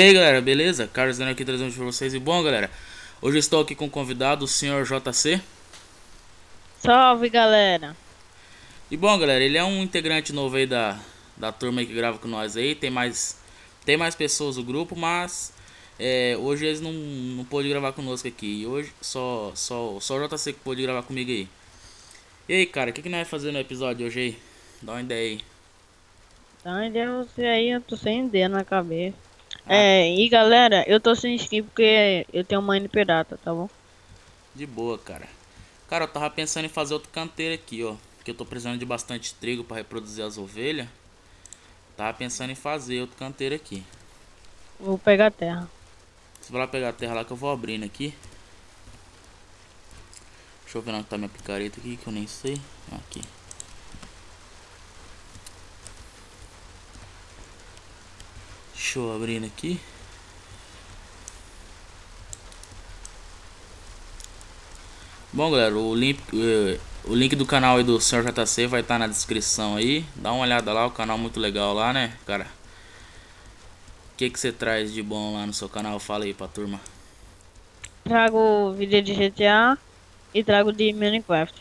E aí galera, beleza? Carlos dando aqui trazendo para vocês. E bom galera, hoje estou aqui com o convidado, o senhor JC Salve galera! E bom galera, ele é um integrante novo aí da, da turma que grava com nós aí, tem mais, tem mais pessoas no grupo, mas é, hoje eles não, não pôde gravar conosco aqui, e hoje só, só, só o JC que pôde gravar comigo aí. E aí cara, o que, que nós vamos fazer no episódio de hoje aí? Dá uma ideia aí. Dá uma ideia você aí, eu tô sem ideia na cabeça é, e galera, eu tô sem skin porque eu tenho mãe pirata, tá bom? De boa, cara. Cara, eu tava pensando em fazer outro canteiro aqui, ó. Porque eu tô precisando de bastante trigo pra reproduzir as ovelhas. Tava pensando em fazer outro canteiro aqui. Vou pegar a terra. Você vai lá pegar a terra lá que eu vou abrindo aqui. Deixa eu ver onde tá minha picareta aqui, que eu nem sei. Aqui. Deixa eu abrir aqui. Bom, galera, o link, eh, o link do canal aí do Sr. JC vai estar tá na descrição aí. Dá uma olhada lá, o canal é muito legal lá, né, cara? O que que você traz de bom lá no seu canal? Fala aí pra turma. Trago vídeo de GTA e trago de Minecraft.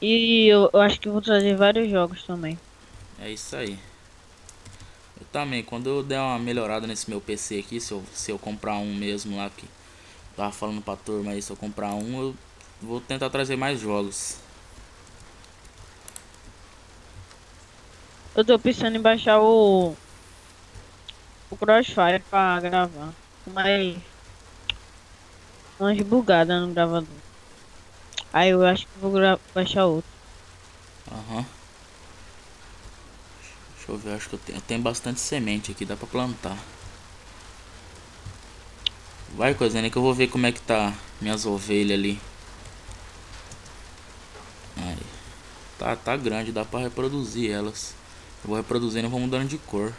E eu, eu acho que vou trazer vários jogos também. É isso aí. Eu também, quando eu der uma melhorada nesse meu PC aqui, se eu, se eu comprar um mesmo lá que tava falando pra turma aí, se eu comprar um, eu vou tentar trazer mais jogos. Eu tô pensando em baixar o o Crossfire pra gravar, mas umas bugadas no gravador. Aí eu acho que vou baixar outro. Aham. Uhum. Deixa eu ver, acho que eu tenho, eu tenho bastante semente aqui, dá pra plantar. Vai, coisinha, que eu vou ver como é que tá minhas ovelhas ali. Aí. Tá, tá grande, dá pra reproduzir elas. Eu vou reproduzindo e vou mudando de cor.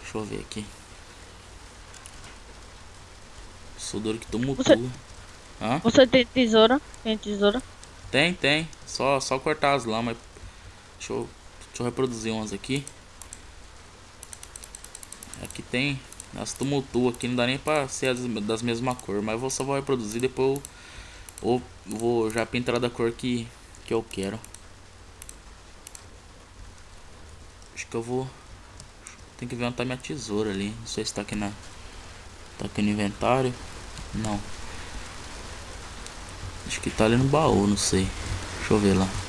Deixa eu ver aqui. Sou duro que tumultua. Você, Hã? você tem tesoura? Tem tesoura? Tem, tem. Só, só cortar as lamas. Deixa eu Deixa eu reproduzir umas aqui. Aqui tem. As tumultua aqui, não dá nem pra ser as, das mesmas cores. Mas eu vou, só vou reproduzir depois eu vou já pintar da cor que, que eu quero. Acho que eu vou. Tem que ver onde tá minha tesoura ali. Não sei se tá aqui na. Tá aqui no inventário. Não. Acho que tá ali no baú, não sei. Deixa eu ver lá.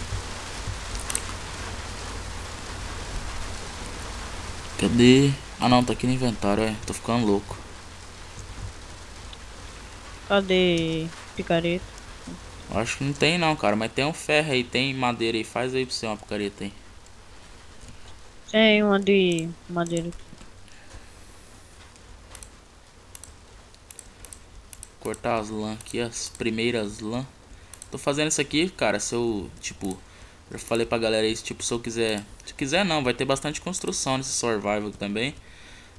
Cadê? Ah não, tá aqui no inventário, é. Tô ficando louco. Cadê picareta? Acho que não tem não, cara. Mas tem um ferro aí, tem madeira aí. Faz aí pra você uma picareta aí. Tem uma de madeira. Cortar as lã aqui, as primeiras lã. Tô fazendo isso aqui, cara, se eu, tipo, já falei pra galera isso, tipo, se eu quiser... Se quiser não, vai ter bastante construção nesse survival também.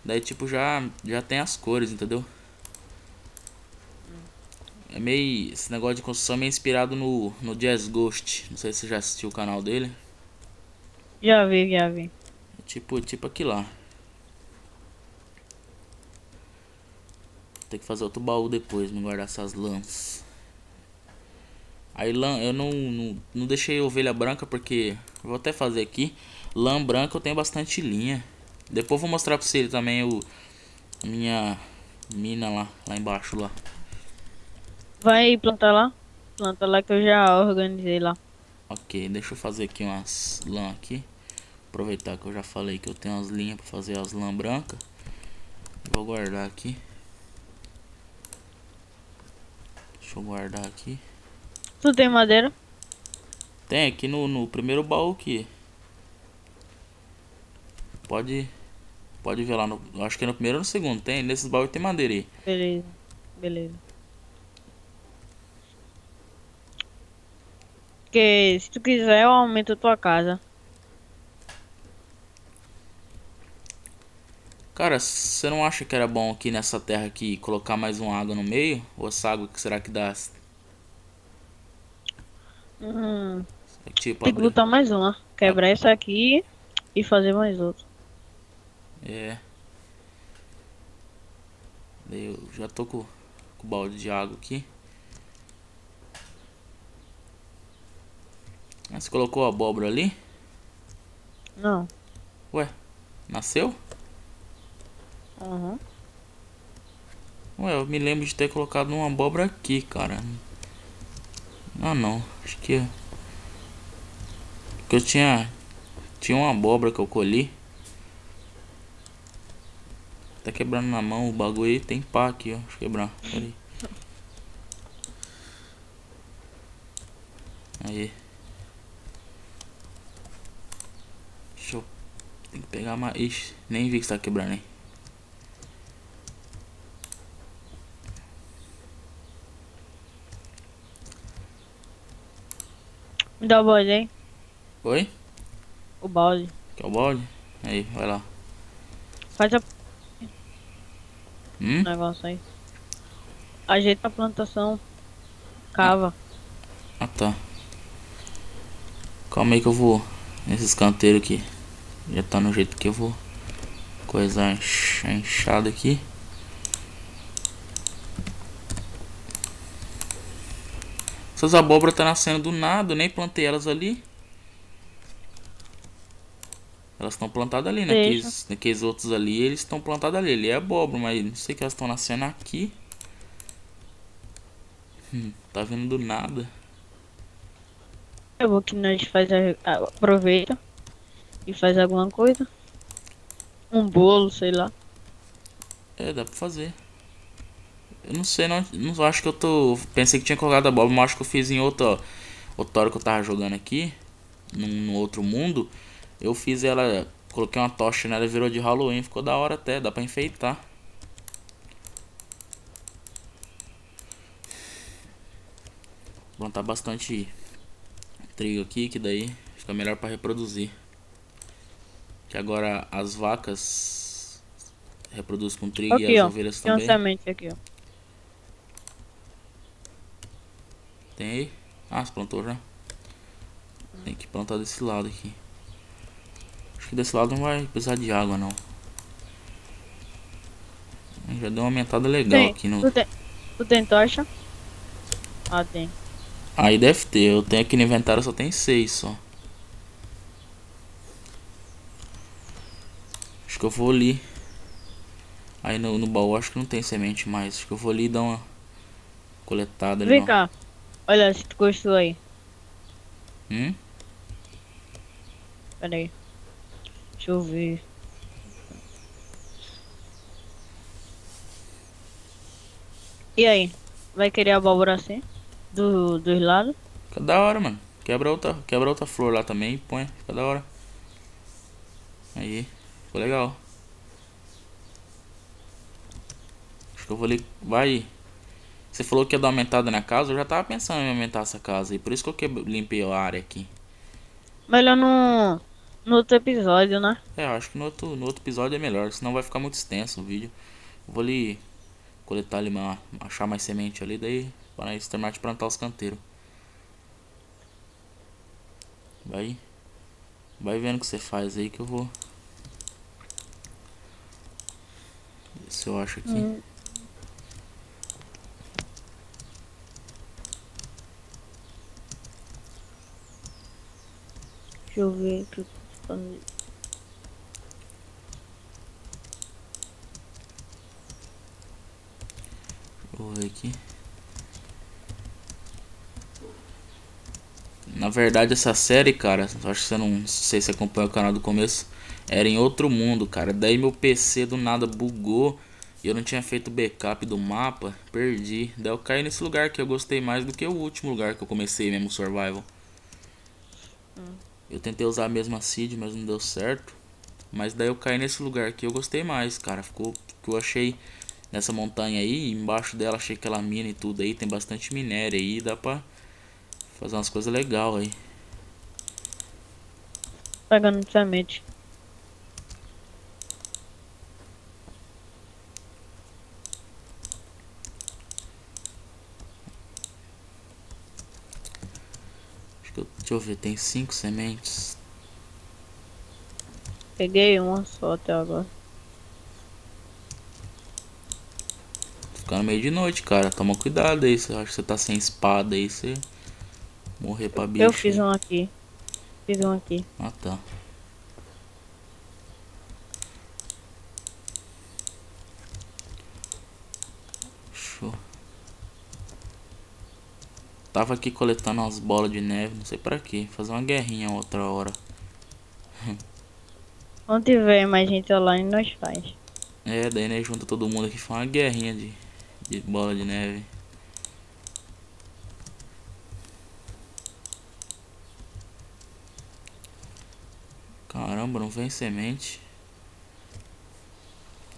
Daí, tipo, já, já tem as cores, entendeu? É meio... Esse negócio de construção é meio inspirado no, no Jazz Ghost. Não sei se você já assistiu o canal dele. Já vi, já vi. É tipo, tipo aqui lá. Tem que fazer outro baú depois, me guardar essas lãs. Aí lã, eu não, não, não deixei ovelha branca porque vou até fazer aqui. Lã branca eu tenho bastante linha. Depois vou mostrar pra você também o minha mina lá, lá embaixo lá. Vai plantar lá? Planta lá que eu já organizei lá. Ok, deixa eu fazer aqui umas lã aqui. Aproveitar que eu já falei que eu tenho as linhas para fazer as lã branca. Vou guardar aqui. Deixa eu guardar aqui. Tu tem madeira? Tem aqui no, no primeiro baú aqui. Pode pode ver lá no, acho que é no primeiro ou no segundo, tem, nesses baús tem madeira aí. Beleza. Beleza. Porque se tu quiser eu aumento a tua casa. Cara, você não acha que era bom aqui nessa terra aqui colocar mais uma água no meio? Ou essa água que será que dá Hum. Tipo, Tem que botar mais uma. Quebrar ah. essa aqui e fazer mais outra. É. Eu já tô com, com o balde de água aqui. Ah, você colocou a abóbora ali? Não. Ué, nasceu? Uhum. Ué, eu me lembro de ter colocado uma abóbora aqui, cara. Ah não, acho que. Que eu tinha. Tinha uma abóbora que eu colhi. Tá quebrando na mão o bagulho aí, tem pá aqui, ó. Deixa eu quebrar. Aí. Deixa eu. Tem que pegar mais. Ixi, nem vi que está quebrando aí. Me dá o balde aí. Oi? O balde. Quer o balde? Aí, vai lá. Faz a Hum? negócio aí. Ajeita a plantação. Cava. Ah tá. Calma aí que eu vou nesses canteiros aqui. Já tá no jeito que eu vou coisar enx- a enxada aqui. Essas abóboras tá nascendo do nada, eu nem plantei elas ali. Elas estão plantadas ali, Deixa. naqueles, naqueles outros ali, eles estão plantados ali. Ali é abóbora, mas não sei que elas estão nascendo aqui. Hum, tá vindo do nada. Eu vou que nós faz a- aproveita e faz alguma coisa. Um bolo, sei lá. É, dá pra fazer. Eu não sei, não, não acho que eu tô. Pensei que tinha colocado a bola, mas acho que eu fiz em outra. Outra hora que eu tava jogando aqui. Num, num outro mundo. Eu fiz ela. Coloquei uma tocha nela e virou de Halloween. Ficou da hora até, dá pra enfeitar. Plantar bastante trigo aqui, que daí fica melhor pra reproduzir. Que agora as vacas reproduzem com trigo e Aqui, as ó. ovelhas Tem também. semente aqui, ó. Tem aí? Ah, você plantou já? Tem que plantar desse lado aqui. Acho que desse lado não vai precisar de água não. Já deu uma aumentada legal Tem. aqui no. Tu tem, tu tem tocha? Ah, tem. Aí deve ter, eu tenho aqui no inventário só tem seis só. Acho que eu vou ali. Aí no, no baú acho que não tem semente mais. Acho que eu vou ali e dar uma coletada ali. Vem cá. Olha se tu gostou aí. Hum? Pera aí. Deixa eu ver. E aí? Vai querer abóbora assim? Do, dos lados? Fica da hora, mano. Quebra outra, quebra outra flor lá também e põe. Fica da hora. Aí, ficou legal. Acho que eu vou ali. Vai. Você falou que ia dar uma aumentada na casa. Eu já tava pensando em aumentar essa casa aí. Por isso que eu limpei a área aqui. Melhor no, no outro episódio, né? É, eu acho que no outro, no outro episódio é melhor. Senão vai ficar muito extenso o vídeo. Eu vou ali coletar ali, uma, achar mais semente ali. Daí, para nós terminar de plantar os canteiros. Vai. Vai vendo o que você faz aí que eu vou. Ver se eu acho aqui. Hum. Deixa eu ver fazer. Vou ver aqui. Na verdade, essa série, cara, acho que você não, não sei se acompanha o canal do começo, era em outro mundo, cara. Daí meu PC do nada bugou e eu não tinha feito backup do mapa, perdi. Daí eu caí nesse lugar que eu gostei mais do que o último lugar que eu comecei mesmo, Survival. Eu tentei usar a mesma seed, mas não deu certo. Mas daí eu caí nesse lugar que eu gostei mais, cara. Ficou que eu achei nessa montanha aí, embaixo dela achei aquela mina e tudo aí, tem bastante minério aí, dá pra fazer umas coisas legais aí. Pegando semente. Deixa eu ver, tem cinco sementes. Peguei uma só até agora. ficando meio de noite, cara. Toma cuidado aí. Você acha que você tá sem espada aí, você morrer pra bicho. Eu fiz um aqui. Fiz um aqui. Ah, tá. Tava aqui coletando umas bolas de neve, não sei pra quê. Fazer uma guerrinha outra hora. Quando tiver mais gente online, nós faz. É, daí né, junta todo mundo aqui faz uma guerrinha de, de bola de neve. Caramba, não vem semente.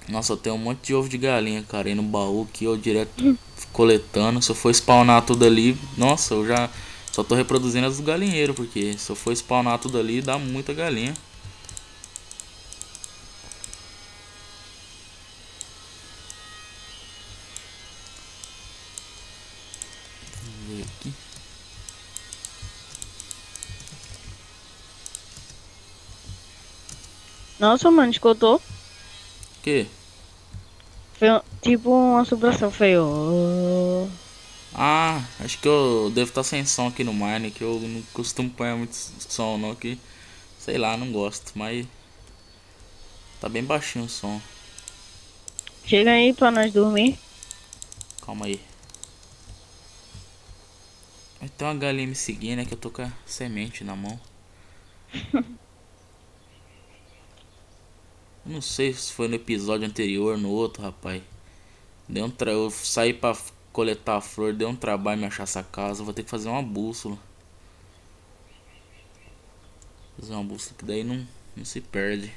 Nossa, tenho um monte de ovo de galinha, cara, aí no baú que eu direto coletando. Se eu for spawnar tudo ali, nossa, eu já só tô reproduzindo as do galinheiro, porque se eu for spawnar tudo ali, dá muita galinha. aqui. Nossa, mano, escutou? Que? Foi um- tipo uma subração feio. Ah, acho que eu devo estar sem som aqui no Mine, que eu não costumo pôr muito som não que sei lá, não gosto, mas tá bem baixinho o som. Chega aí pra nós dormir. Calma aí. Ter uma galinha me seguindo, é que eu tô com a semente na mão. Não sei se foi no episódio anterior, no outro, rapaz. Deu um tra... Eu saí pra coletar a flor, deu um trabalho me achar essa casa. Vou ter que fazer uma bússola. Fazer uma bússola que daí não, não se perde.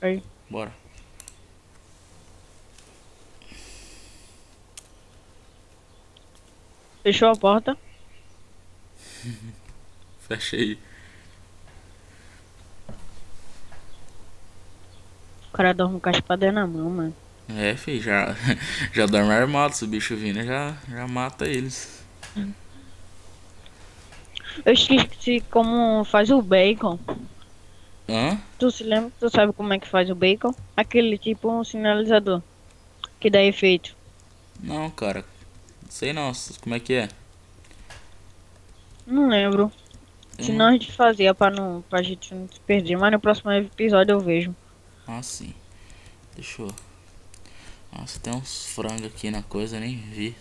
Aí. Bora. Fechou a porta. Fecha O cara dorme com a espada na mão, mano. É, fi, já, já dorme armado. Se o bicho vindo, já, já mata eles. Eu esqueci como faz o bacon. Hã? Tu se lembra? Tu sabe como é que faz o bacon? Aquele tipo um sinalizador. Que dá efeito. Não, cara. Sei não. Como é que é? Não lembro. Se Hum. não a gente fazia pra, não, pra gente não se perder. Mas no próximo episódio eu vejo. Ah, sim. Deixa eu... Nossa, tem uns frangos aqui na coisa, nem vi.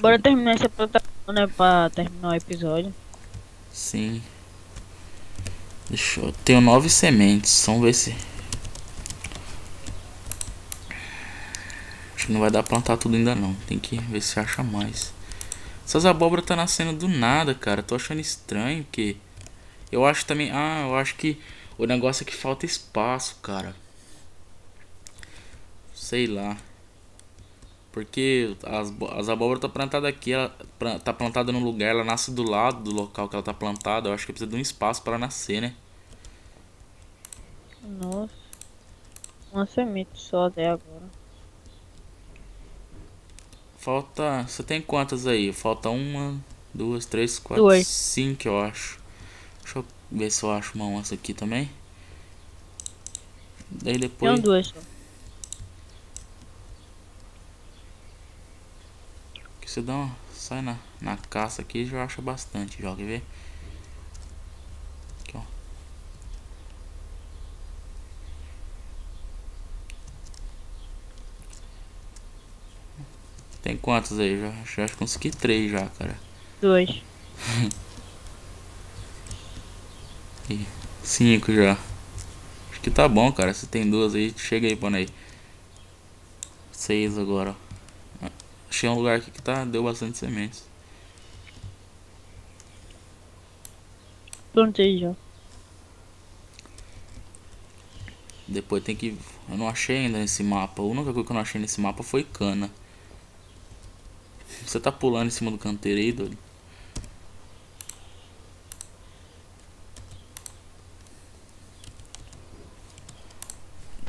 Bora terminar essa plataforma, né? Pra terminar o episódio. Sim. Deixa eu... Tenho nove sementes. Vamos ver se... Acho que não vai dar pra plantar tudo ainda não. Tem que ver se acha mais. Essas abóboras tá nascendo do nada, cara. Tô achando estranho que... Eu acho também... Ah, eu acho que o negócio é que falta espaço, cara. Sei lá. Porque as, as abóboras tá plantada aqui, ela tá plantada num lugar, ela nasce do lado do local que ela tá plantada. Eu acho que precisa de um espaço para nascer, né? Nossa. Uma semente só até agora. Falta. Você tem quantas aí? Falta uma, duas, três, quatro, cinco, eu acho. Deixa eu ver se eu acho uma onça aqui também. Daí depois. Tem duas. Que você dá uma. Sai na, na caça aqui já acha bastante, já quer ver? Aqui, ó. Tem quantos aí? Já, já acho que consegui três já, cara. Duas. Cinco já. Acho que tá bom, cara. Se tem duas aí, chega aí, põe aí. Seis agora. Achei um lugar aqui que tá, deu bastante sementes. Plantei já. Depois tem que. Eu não achei ainda nesse mapa. A única coisa que eu não achei nesse mapa foi cana. Você tá pulando em cima do canteiro aí, doido?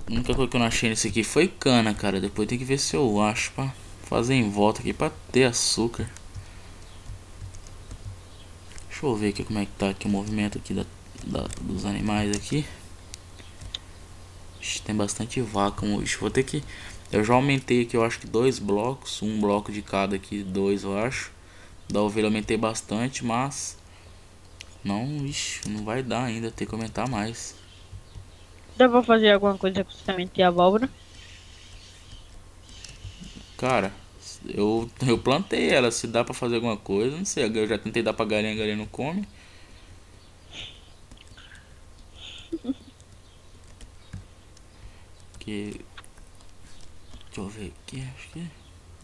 A única coisa que eu não achei nesse aqui foi cana, cara. Depois tem que ver se eu acho pra fazer em volta aqui pra ter açúcar. Deixa eu ver aqui como é que tá aqui o movimento aqui da, da- dos animais aqui. Ixi, tem bastante vaca hoje. Vou ter que. Eu já aumentei aqui, eu acho que dois blocos. Um bloco de cada aqui, dois eu acho. Da ovelha eu aumentei bastante, mas. Não, ixi, não vai dar ainda. Tem que aumentar mais. Dá pra fazer alguma coisa com semente e abóbora? Cara, eu, eu plantei ela. Se dá pra fazer alguma coisa, não sei. Eu já tentei dar pra galinha, a galinha não come. Que. Deixa eu ver aqui. Acho que.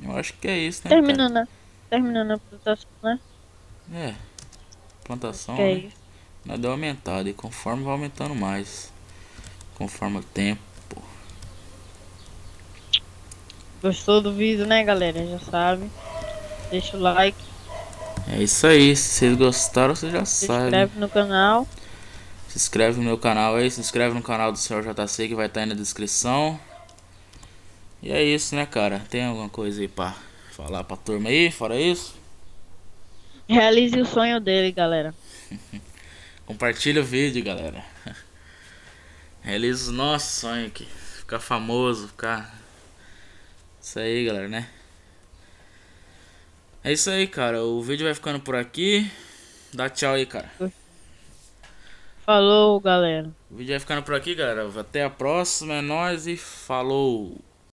Eu acho que é isso, né? Terminando, a- terminando a plantação, né? É. Plantação. É né? Nós deu aumentada. E conforme vai aumentando mais. Conforme o tempo. Gostou do vídeo, né, galera? Já sabe. Deixa o like, É isso aí. Se vocês gostaram, vocês já se sabem. inscreve no canal. Se inscreve no meu canal aí, se inscreve no canal do Senhor JC que vai estar aí na descrição. E é isso, né, cara? Tem alguma coisa aí pra falar pra turma aí, fora isso? Realize o sonho dele, galera. Compartilha o vídeo, galera. O nosso sonho aqui. Ficar famoso, ficar. Isso aí, galera, né? É isso aí, cara. O vídeo vai ficando por aqui. Dá tchau aí, cara. Falou, galera. O vídeo vai ficando por aqui, galera. Até a próxima. É nóis e falou.